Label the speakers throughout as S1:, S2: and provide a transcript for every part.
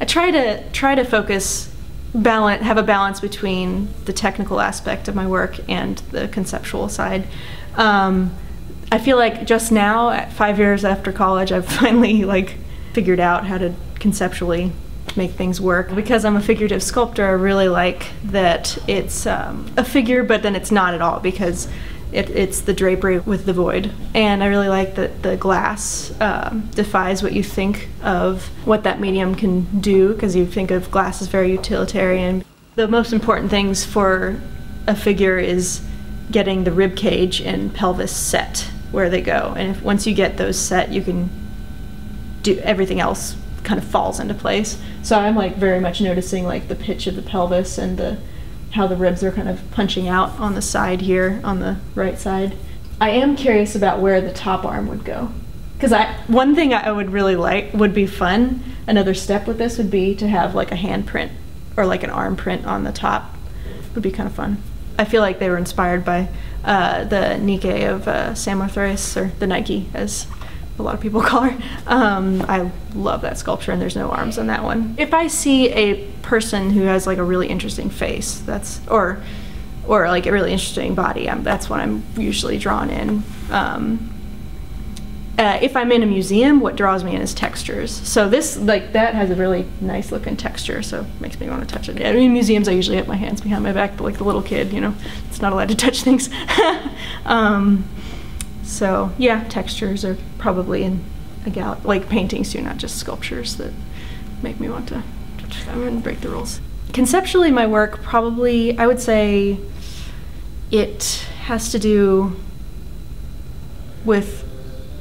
S1: I try to try to focus balance have a balance between the technical aspect of my work and the conceptual side. Um, I feel like just now, five years after college, I've finally like figured out how to conceptually make things work. Because I'm a figurative sculptor, I really like that it's um, a figure, but then it's not at all because it, it's the drapery with the void. And I really like that the glass um, defies what you think of what that medium can do because you think of glass as very utilitarian. The most important things for a figure is getting the rib cage and pelvis set where they go. And if, once you get those set, you can do everything else kind of falls into place. So I'm like very much noticing like the pitch of the pelvis and the how the ribs are kind of punching out on the side here on the right side. I am curious about where the top arm would go. Because I one thing I would really like would be fun. Another step with this would be to have like a hand print or like an arm print on the top. Would be kind of fun. I feel like they were inspired by uh, the Nike of uh, Samothrace or the Nike as a lot of people call her. Um, I love that sculpture, and there's no arms on that one. If I see a person who has like a really interesting face, that's or or like a really interesting body, I'm, that's what I'm usually drawn in. Um, uh, if I'm in a museum, what draws me in is textures. So this, like that, has a really nice looking texture, so it makes me want to touch it. I mean, museums, I usually have my hands behind my back, but like the little kid, you know, it's not allowed to touch things. um, so yeah, textures are probably in a gal like paintings too, not just sculptures that make me want to touch them and break the rules. Conceptually, my work probably I would say it has to do with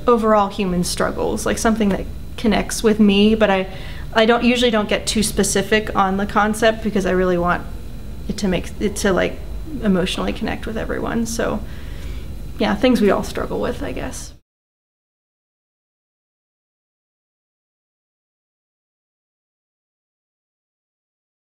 S1: overall human struggles, like something that connects with me, but I I don't usually don't get too specific on the concept because I really want it to make it to like emotionally connect with everyone. So yeah, things we all struggle with, I guess.